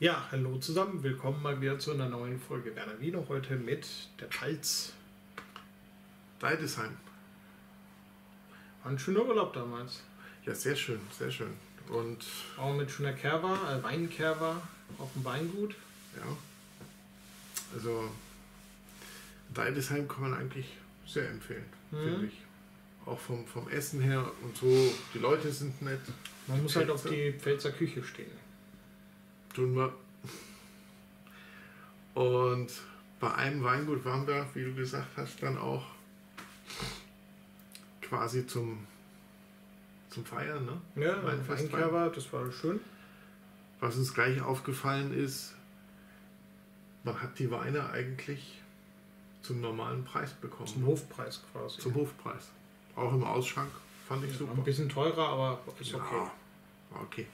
Ja, hallo zusammen, willkommen mal wieder zu einer neuen Folge Werner Wiener heute mit der Palz. Deidesheim. War ein schöner Urlaub damals. Ja, sehr schön, sehr schön. Und Auch mit schöner Kerwa, äh, Weinkerwa auf dem Weingut. ja, also Deidesheim kann man eigentlich sehr empfehlen, Mhm. finde ich. Auch vom, vom Essen her und so, die Leute sind nett. Man muss halt auf Pfälzer. die Pfälzer Küche stehen. Tun wir. Und bei einem Weingut waren wir, wie du gesagt hast, dann auch quasi zum, zum Feiern. Ne? Ja, Weinkerwa, das war schön. Was uns gleich aufgefallen ist, man hat die Weine eigentlich zum normalen Preis bekommen. Zum Hofpreis quasi. Zum Hofpreis. Auch im Ausschank fand ich Ja, super. Ein bisschen teurer, aber ist okay. Ja, war okay.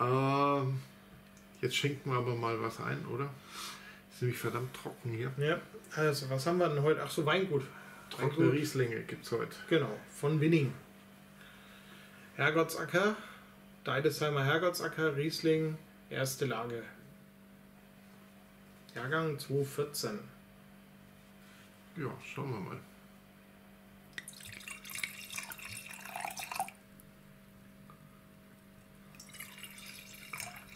Ähm, jetzt schenken wir aber mal was ein, oder? Ist nämlich verdammt trocken hier. Ja, also was haben wir denn heute? Ach so, Weingut. Trockene Weingut. Rieslinge gibt es heute. Genau, von Winning. Herrgottsacker, Deidesheimer Herrgottsacker, Riesling, erste Lage. Jahrgang 2014. Ja, schauen wir mal.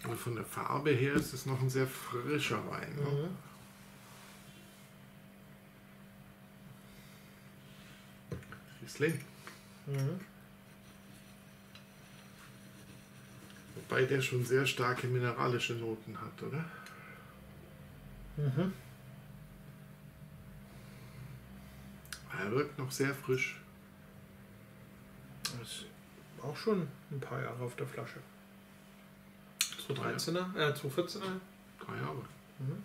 Also von der Farbe her ist es noch ein sehr frischer Wein. Ne? Mhm. Riesling. Mhm. Wobei der schon sehr starke mineralische Noten hat, oder? Mhm. Er wirkt noch sehr frisch. Das ist auch schon ein paar Jahre auf der Flasche. 2013er, äh, 2014er. Drei Jahre. Mhm.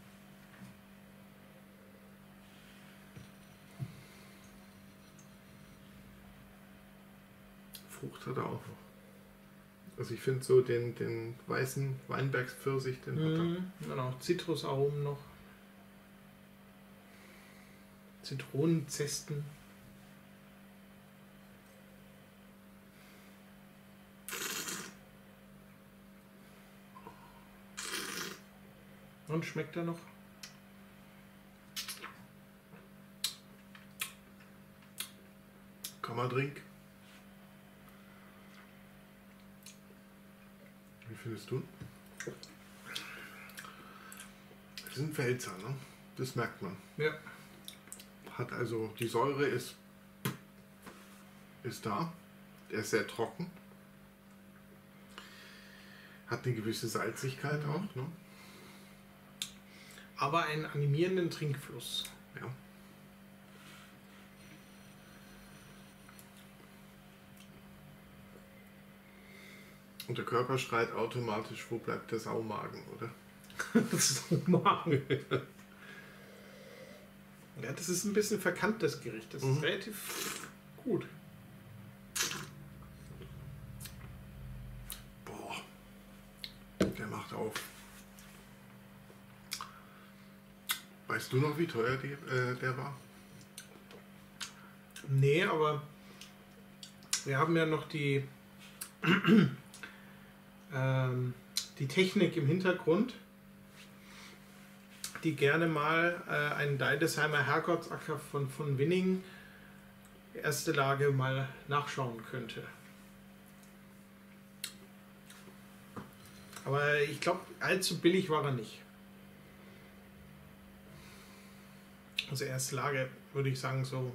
Frucht hat er auch noch. Also ich finde so den, den weißen Weinbergspfirsich, den hat er. Mhm. Genau, Zitrusaromen noch. Zitronenzesten. Und schmeckt er noch? Kammerdrink. Wie findest du? Wir sind Pfälzer, ne? Das merkt man. Ja. Hat also, die Säure ist, ist da. Der ist sehr trocken. Hat eine gewisse Salzigkeit Mhm. auch, ne? Aber einen animierenden Trinkfluss. Ja. Und der Körper schreit automatisch, wo bleibt der Saumagen, oder? so Magen. Ja, das ist ein bisschen verkannt, das Gericht. Das Mhm. ist relativ gut. Boah, der macht auf. Weißt du noch, wie teuer die, äh, der war? Nee, aber wir haben ja noch die, ähm, die Technik im Hintergrund, die gerne mal äh, einen Deidesheimer Herrgottsacker von, von Winning, erste Lage, mal nachschauen könnte. Aber ich glaube, allzu billig war er nicht. Also erste Lage würde ich sagen so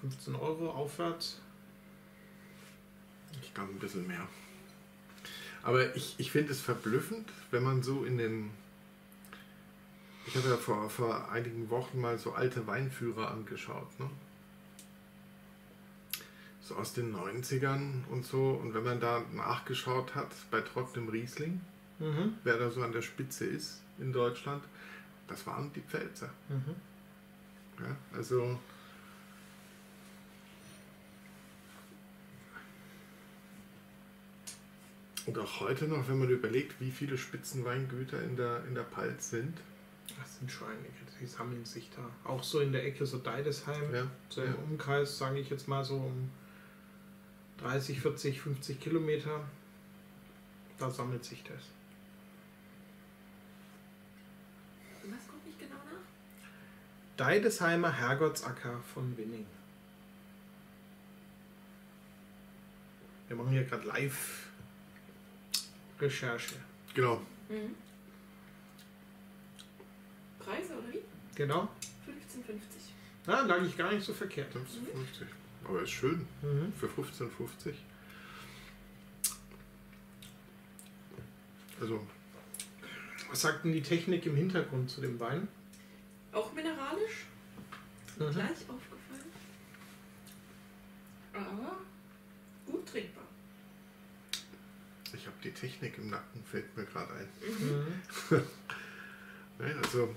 15 Euro aufwärts. Ich glaube ein bisschen mehr. Aber ich, ich finde es verblüffend, wenn man so in den. Ich habe ja vor, vor einigen Wochen mal so alte Weinführer angeschaut, ne? So aus den 90ern und so. Und wenn man da nachgeschaut hat bei trockenem Riesling, Mhm. wer da so an der Spitze ist in Deutschland, das waren die Pfälzer. Mhm. Ja, also. Und auch heute noch, wenn man überlegt, wie viele Spitzenweingüter in der, in der Pfalz sind. Das sind schon einige, die sammeln sich da. Auch so in der Ecke, so Deidesheim, Ja, so im ja. Umkreis, sage ich jetzt mal so um 30, 40, 50 Kilometer. Da sammelt sich das. Was kommt nicht genau nach? Deidesheimer Herrgottsacker von Winning. Wir machen hier gerade Live-Recherche. Genau. Mhm. Preise oder wie? Genau. 15,50. Na, lag ich gar nicht so verkehrt. 15,50. Aber ist schön. Mhm. Für 15,50. Also, Was sagt denn die Technik im Hintergrund zu dem Wein? Auch mineralisch? Mhm. gleich aufgefallen. Aber gut trinkbar. ich habe die Technik im Nacken, fällt mir gerade ein. Mhm. Ne, also,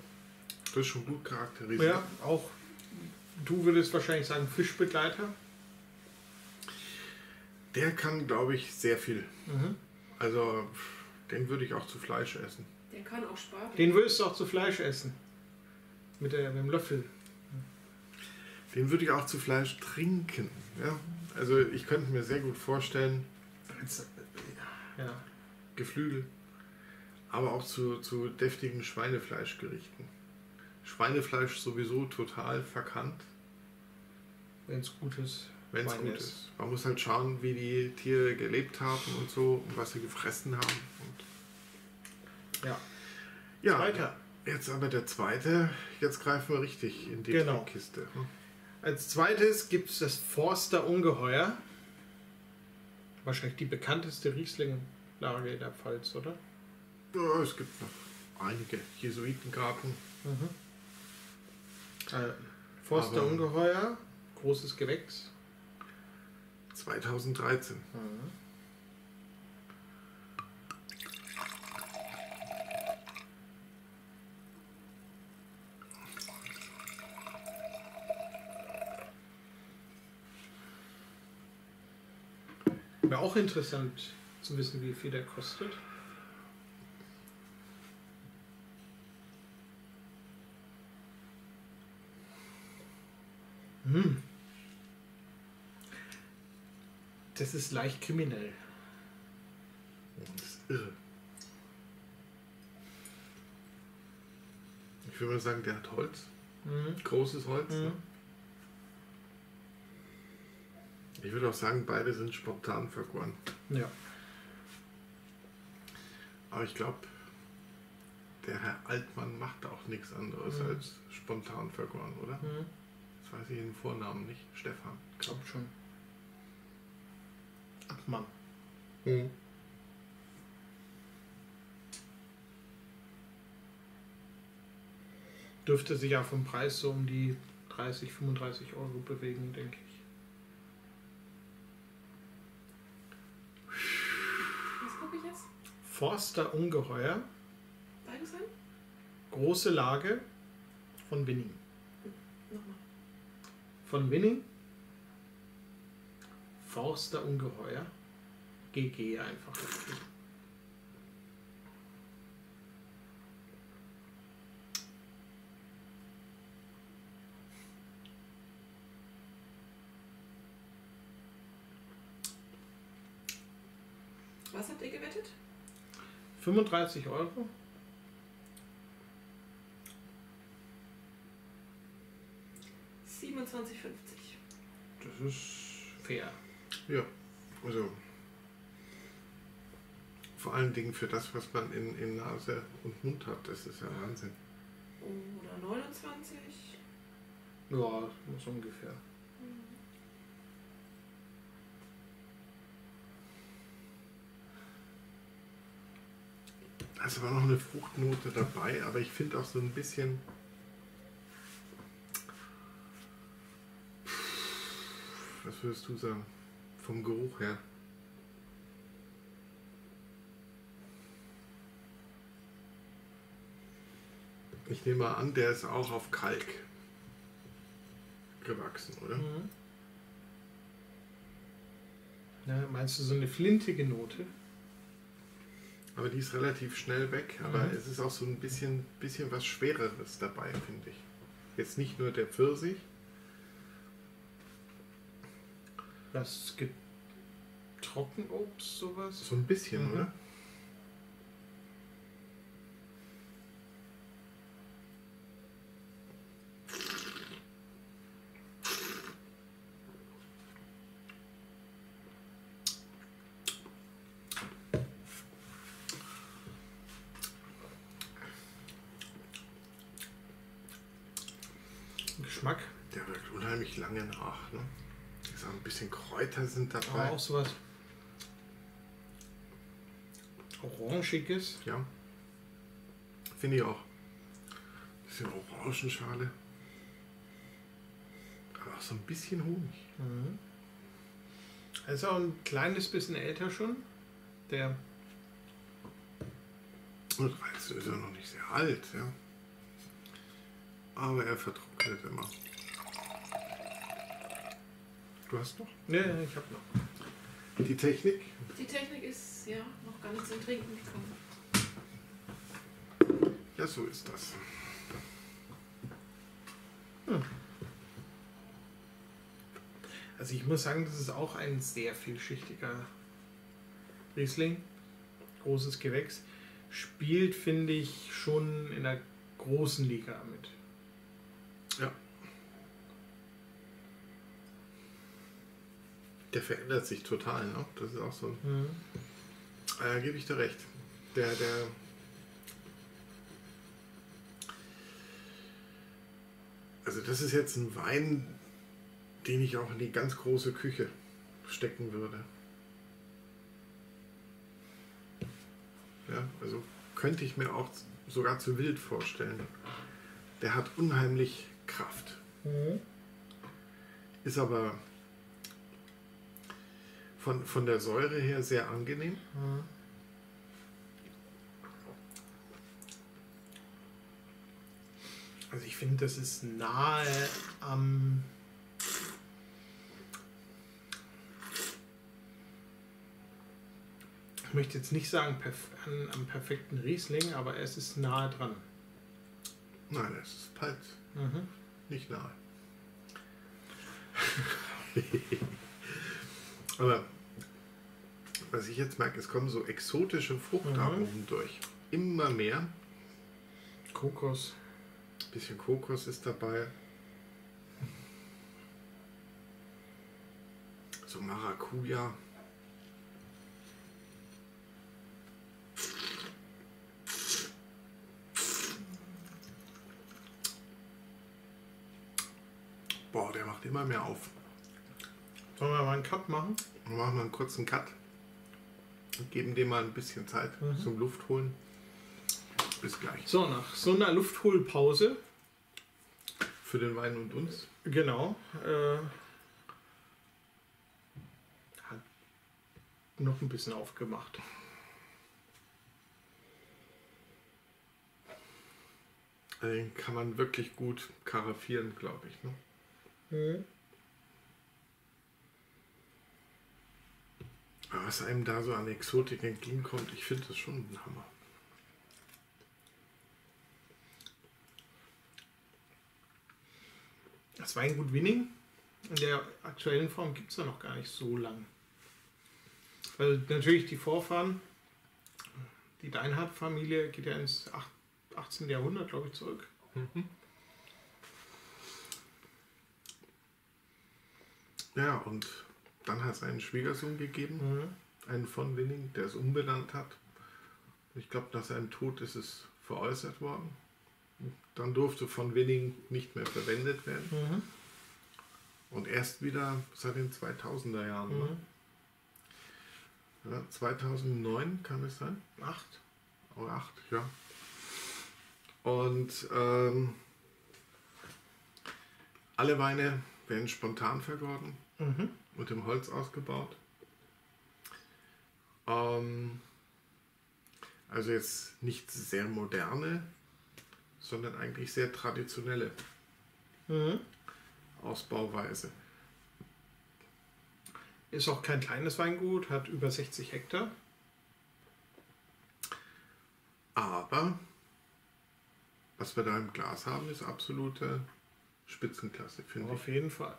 das ist schon gut charakterisiert. Ja, auch du würdest wahrscheinlich sagen Fischbegleiter. Der kann, glaube ich, sehr viel. Mhm. Also, den würde ich auch zu Fleisch essen. Der kann auch Spargel. Den würdest du auch zu Fleisch essen. Mit, der, mit dem Löffel. Den würde ich auch zu Fleisch trinken. Ja? Also, ich könnte mir sehr gut vorstellen, Ja. Geflügel, aber auch zu, zu deftigen Schweinefleischgerichten. Schweinefleisch sowieso total verkannt, Wenn es gut ist. wenn es gut ist. ist. Man muss halt schauen, wie die Tiere gelebt haben und so und was sie gefressen haben. Und Ja. ja, Weiter. Jetzt aber der zweite. Jetzt greifen wir richtig in die Genau. Kiste. Als zweites gibt es das Forster Ungeheuer. Wahrscheinlich die bekannteste Riesling-Lage der Pfalz, oder? Ja, es gibt noch einige Jesuitengarten. Mhm. Äh, Forster Aber- Ungeheuer, großes Gewächs. 2013. Wäre auch interessant zu wissen, wie viel der kostet. Hm. Das ist leicht kriminell. Das ist irre. Ich würde mal sagen, der hat Holz. Mhm. Großes Holz. Ne? Ich würde auch sagen, beide sind spontan vergoren. Ja. Aber ich glaube, der Herr Altmann macht auch nichts anderes Mhm. als spontan vergoren, oder? Mhm. Das weiß ich den Vornamen nicht. Stefan. Glaub schon. Abmann. Dürfte sich ja vom Preis so um die 30, 35 Euro bewegen, denke ich. Was gucke ich jetzt? Forster Ungeheuer, an? große Lage von Winning. Nochmal. Von Winning, Forster Ungeheuer, GG einfach. Was habt ihr gewettet? 35 Euro? $27,50. Das ist fair. Ja, also vor allen Dingen für das, was man in, in Nase und Mund hat, das ist ja Wahnsinn. Oder 29. Ja, so ungefähr. Da ist aber noch eine Fruchtnote dabei, aber ich finde auch so ein bisschen. Was würdest du sagen? Vom Geruch her. Ich nehme mal an, der ist auch auf Kalk gewachsen, oder? Mhm. Ja, meinst du so eine flintige Note? Aber die ist relativ schnell weg. Aber Mhm. es ist auch so ein bisschen, bisschen was Schwereres dabei, finde ich. Jetzt nicht nur der Pfirsich. Das gibt Trockenobst, sowas? So ein bisschen, Mhm. oder? Geschmack. Der wirkt unheimlich lange nach. Ne? Ist auch ein bisschen Kräuter sind Aber dabei. auch sowas Orangiges. Ja. Finde ich auch. Bisschen Orangenschale. Aber auch so ein bisschen Honig. Mhm. Er ist auch ein kleines bisschen älter schon. Der Und 13 ist ja noch nicht sehr alt, ja. Aber er vertrocknet immer. Du hast noch Ne, ich habe noch. die Technik. Die Technik ist ja noch gar nicht zum Trinken gekommen. Ja, so ist das. Also ich muss sagen, das ist auch ein sehr vielschichtiger Riesling. Großes Gewächs. Spielt, finde ich, schon in der großen Liga mit. Ja. Der verändert sich total, ne? Das ist auch so ein. Äh, gebe ich dir recht. Der, der. Also, das ist jetzt ein Wein, den ich auch in die ganz große Küche stecken würde. Ja, also könnte ich mir auch sogar zu wild vorstellen. Der hat unheimlich Kraft. Ist aber von, von der Säure her sehr angenehm. Also ich finde, das ist nahe am... Ich möchte jetzt nicht sagen an, am perfekten Riesling, aber es ist nahe dran. Nein, es ist halt nicht nahe. Aber was ich jetzt merke, es kommen so exotische Fruchtaromen durch. Immer mehr. Kokos. Ein bisschen Kokos ist dabei. So Maracuja. Boah, der macht immer mehr auf. Sollen wir mal einen Cut machen? Wir machen mal einen kurzen Cut. Und geben dem mal ein bisschen Zeit zum Luft holen. Bis gleich. So, nach so einer Luftholpause, Für den Wein und uns. genau, äh, hat noch ein bisschen aufgemacht. Also Den kann man wirklich gut karaffieren, glaube ich. Ne? Aber was einem da so an Exotik entgegenkommt, ich finde das schon ein Hammer. Das Weingut Winning in der aktuellen Form gibt es ja noch gar nicht so lang. Weil natürlich die Vorfahren, die Deinhardt-Familie geht ja ins ach- 18. Jahrhundert, glaube ich, zurück. Ja, und dann hat es einen Schwiegersohn gegeben, Mhm. einen von Winning, der es umbenannt hat. Ich glaube, nach seinem Tod ist es veräußert worden. Dann durfte von Winning nicht mehr verwendet werden. Mhm. Und erst wieder seit den 2000er Jahren. Mhm. Ne? Ja, 2009 kann es sein? Acht. Oder 8, ja. Und ähm, alle Weine werden spontan vergoren Mhm. Und im Holz ausgebaut. Ähm, also jetzt nicht sehr moderne, sondern eigentlich sehr traditionelle Mhm. Ausbauweise. Ist auch kein kleines Weingut, hat über 60 Hektar. Aber was wir da im Glas haben, ist absolute Spitzenklasse, finde ich. Auf jeden Fall.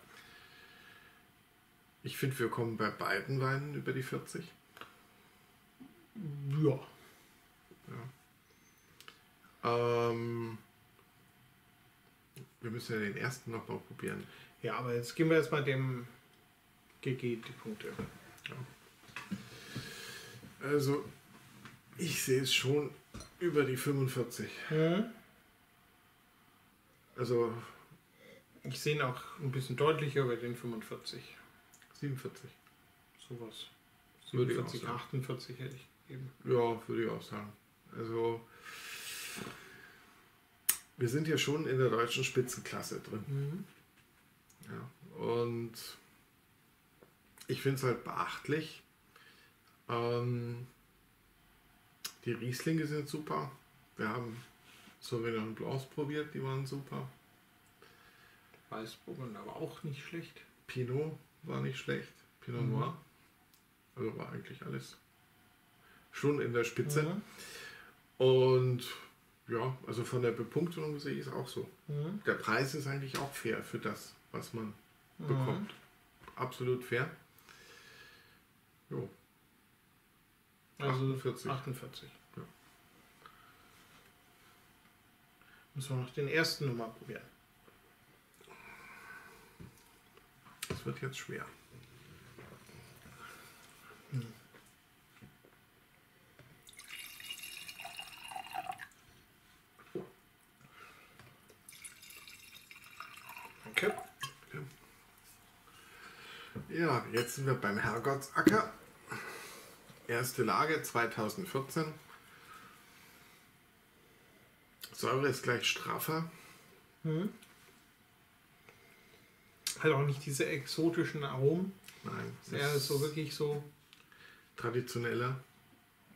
Ich finde, wir kommen bei beiden Weinen über die 40. Ja. Ähm, wir müssen ja den ersten noch mal probieren. Ja, aber jetzt geben wir jetzt mal dem GG die Punkte. Also, ich sehe es schon über die 45. Mhm. Also, Ich sehe ihn auch ein bisschen deutlicher bei den 45. 47. Sowas. Würde ich auch 47, sagen. 48 hätte ich gegeben. Ja, würde ich auch sagen. Also, wir sind ja schon in der deutschen Spitzenklasse drin. Mhm. Ja. Und ich finde es halt beachtlich. Ähm, die Rieslinge sind super. Wir haben Sauvignon Blancs probiert, die waren super. Weißburgunder aber auch nicht schlecht. Pinot war nicht schlecht. Pinot Mhm. Noir. Also war eigentlich alles schon in der Spitze. Mhm. Und ja, also von der Bepunktung sehe ich es auch so. Mhm. Der Preis ist eigentlich auch fair für das, was man Mhm. bekommt. Absolut fair. Jo, Also 48. 48. Ja. Müssen wir noch den ersten Nummer probieren. Das wird jetzt schwer. Okay. Ja, jetzt sind wir beim Herrgottsacker. Erste Lage 2014. Säure ist gleich straffer. Mhm. Halt auch nicht diese exotischen Aromen. Nein, Ja, ist so wirklich so. traditioneller.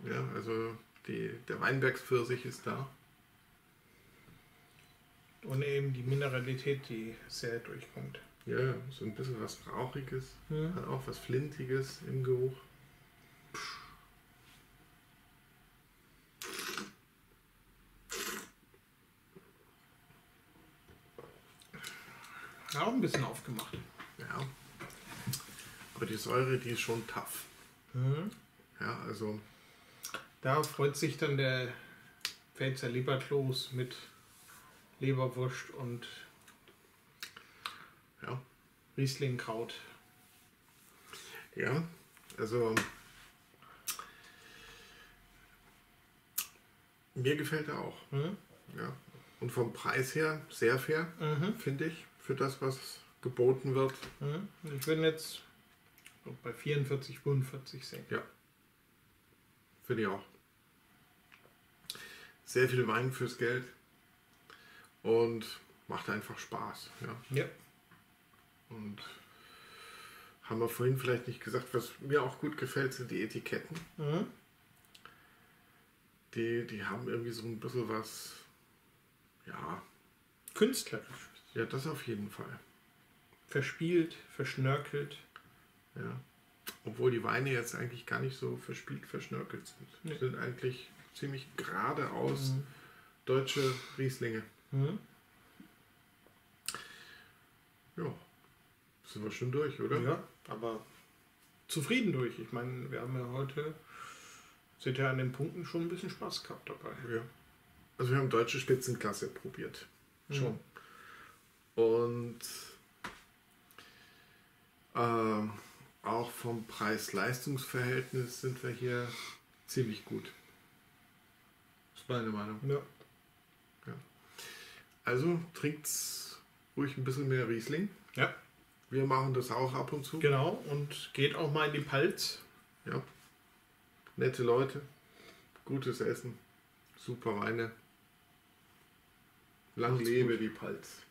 Ja, also die, der Weinbergspfirsich ist da. Und eben die Mineralität, die sehr durchkommt. Ja, ja, so ein bisschen was Rauchiges. Mhm. Hat auch was Flintiges im Geruch. Bisschen aufgemacht. Ja. Aber die Säure, die ist schon tough. Mhm. Ja, also Da freut sich dann der Pfälzer Leberkloß mit Leberwurst und ja. Rieslingkraut. Ja, also mir gefällt er auch. Mhm. Ja. Und vom Preis her sehr fair, Mhm. finde ich, für das, was geboten wird. Mhm. Ich würde ihn jetzt bei 44, 45 sehen. Finde ich auch. Sehr viel Wein fürs Geld und macht einfach Spaß. Ja. Ja. Und haben wir vorhin vielleicht nicht gesagt, was mir auch gut gefällt, sind die Etiketten. Mhm. Die, die haben irgendwie so ein bisschen was, ja, Künstlerisch. Ja, das auf jeden Fall. Verspielt, verschnörkelt. Ja. Obwohl die Weine jetzt eigentlich gar nicht so verspielt, verschnörkelt sind. Nee. Sind eigentlich ziemlich geradeaus Mhm. deutsche Rieslinge. Mhm. Ja. Sind wir schon durch, oder? Ja, aber zufrieden durch. Ich meine, wir haben ja heute, sind ja an den Punkten schon ein bisschen Spaß gehabt dabei. Ja. Also wir haben deutsche Spitzenklasse probiert. Mhm. Und ähm, auch vom Preis-Leistungs-Verhältnis sind wir hier ziemlich gut. ist meine Meinung. Ja. Also trinkt's ruhig ein bisschen mehr Riesling. Ja. Wir machen das auch ab und zu. Genau, und geht auch mal in die Palz. Ja. Nette Leute, gutes Essen, super Weine. Lang Macht's lebe die Palz.